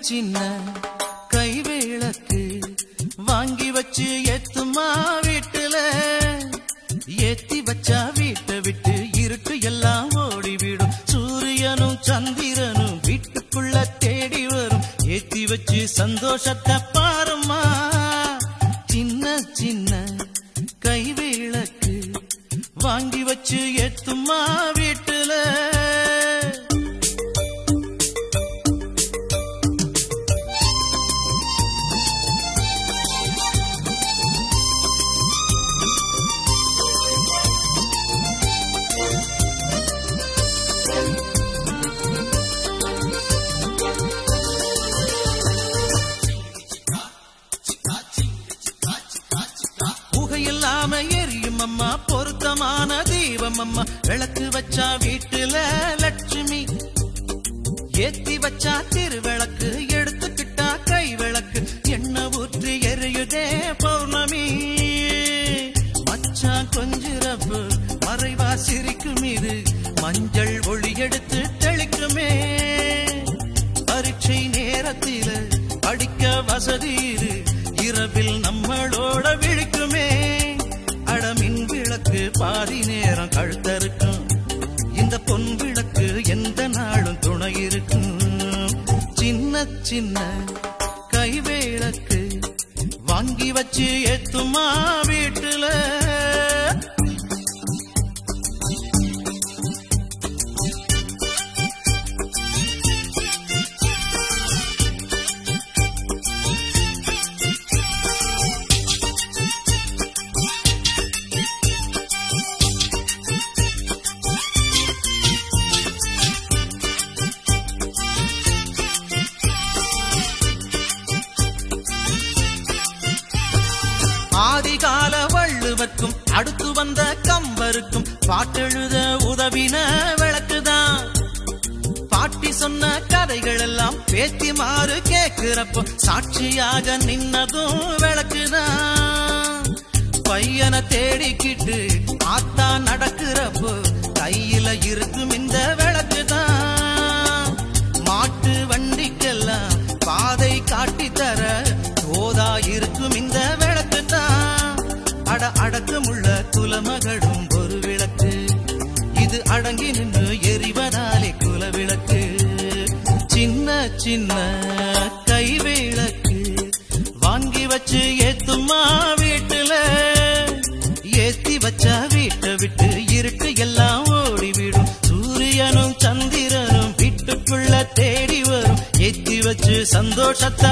சின்ன கைவிளக்கு வாங்கி வச்சு எத்துமா வீட்டுல? ஏத்தி வச்சா வீட்டை விட்டு இருட்டு எல்லாம் ஓடிவிடும். சூரியனும் சந்திரனும் வீட்டுக்குள்ள தேடி வரும். ஏத்தி வச்சு சந்தோஷத்தை பாருமா சின்ன சின்ன கைவிளக்கு வாங்கி வச்சு ஏத்துமா எரியும் அம்மா பொருத்தமான தீபம் அம்மா. விளக்கு வச்சா வீட்டுல லட்சுமி. ஏத்தி வச்சா திருவிளக்கு எடுத்துக்கிட்டா கை விளக்கு என்ன ஊற்றி எரியுதே பௌர்ணமி. மச்சான் கொஞ்சிரப்பு மறைவா சிரிக்கும் இது. மஞ்சள் ஒளி எடுத்து தெளிக்குமே. பரீட்சை நேரத்தில் படிக்க வசதி இது. இரவில் நம்மளோட பாதி நேரம் கழுத்தருக்கும் இந்த பொன் விளக்கு எந்த நாளும் துணை இருக்கும் சின்ன சின்ன கைவேளக்கு வாங்கி வச்சு ஏத்துமாவே ஆதிகால வள்ளுவர்க்கும் அடுத்து வந்த கம்பருக்கும் பாட்டெழுத உதவின விளக்குதான். பாட்டி சொன்ன கதைகள் எல்லாம் பேத்தி மாறு கேக்குறப்போ சாட்சியாக நின்னதும் விளக்குதான். பையனை தேடிக்கிட்டு தாங்கி நின்று எரிவதாலே குல விளக்கு சின்ன சின்ன கைவிளக்கு. வாங்கி வச்சு ஏத்துமா வீட்டுல. ஏத்தி வச்சா வீட்டை விட்டு இருட்டு எல்லாம் ஓடிவிடும். சூரியனும் சந்திரனும் வீட்டுக்குள்ள தேடி வரும். ஏத்தி வச்சு சந்தோஷத்தை